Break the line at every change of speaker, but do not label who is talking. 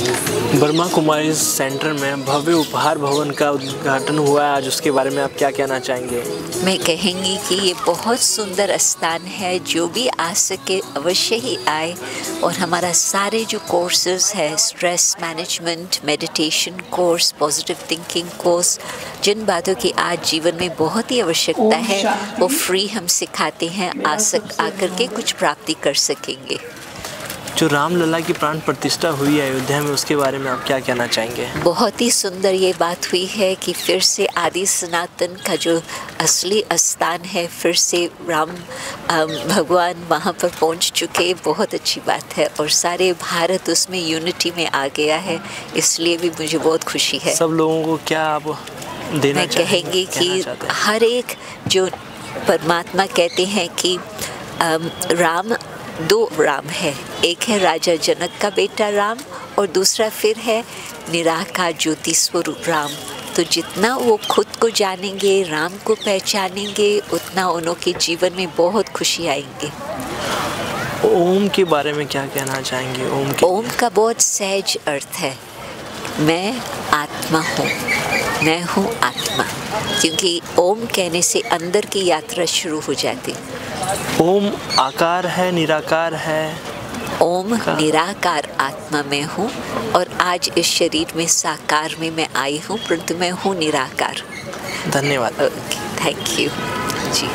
Brahma Kumari centre में भव्य उपहार भवन का उद्घाटन हुआ है। आज उसके बारे में आप क्या कहना चाहेंगे?
मैं कहेंगी कि ये बहुत सुंदर स्थान है जो भी आ सके अवश्य ही आए। और हमारा सारे जो कोर्सेज है stress management meditation course positive thinking course जिन बातों की आज जीवन में बहुत ही आवश्यकता है वो फ्री हम सिखाते हैं आ सक आकर के कुछ प्राप्ति कर सकेंगे।
जो रामलला की प्राण प्रतिष्ठा हुई है अयोध्या में उसके बारे में आप क्या कहना चाहेंगे?
बहुत ही सुंदर ये बात हुई है कि फिर से आदि सनातन का जो असली स्थान है फिर से राम भगवान वहाँ पर पहुँच चुके बहुत अच्छी बात है और सारे भारत उसमें यूनिटी में आ गया है इसलिए भी मुझे बहुत खुशी है।
सब लोगों को क्या आप देना
मैं
चाहेंगे
कि हर एक जो परमात्मा कहते हैं कि राम दो राम है। एक है राजा जनक का बेटा राम और दूसरा फिर है निराकार ज्योति स्वरूप राम। तो जितना वो खुद को जानेंगे राम को पहचानेंगे उतना उनके जीवन में बहुत खुशी आएँगे।
ओम के बारे में क्या कहना चाहेंगे? ओम के
ओम का बहुत सहज अर्थ है। मैं आत्मा हूँ। मैं हूँ आत्मा। क्योंकि ओम कहने से अंदर की यात्रा शुरू हो जाती।
ओम आकार है निराकार है।
ओम निराकार आत्मा में हूँ और आज इस शरीर में साकार में मैं आई हूँ परंतु मैं हूँ निराकार।
धन्यवाद।
Thank you ji.